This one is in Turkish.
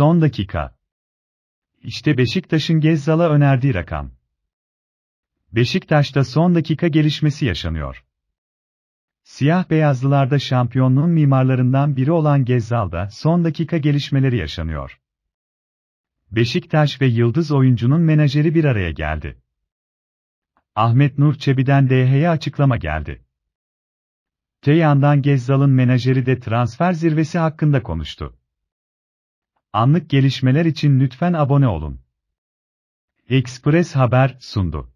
Son dakika. İşte Beşiktaş'ın Gezzal'a önerdiği rakam. Beşiktaş'ta son dakika gelişmesi yaşanıyor. Siyah beyazlılarda şampiyonluğun mimarlarından biri olan Gezzal'da son dakika gelişmeleri yaşanıyor. Beşiktaş ve yıldız oyuncunun menajeri bir araya geldi. Ahmet Nur Çebi'den DH'ye açıklama geldi. Te yandan Gezzal'ın menajeri de transfer zirvesi hakkında konuştu. Anlık gelişmeler için lütfen abone olun. Express Haber sundu.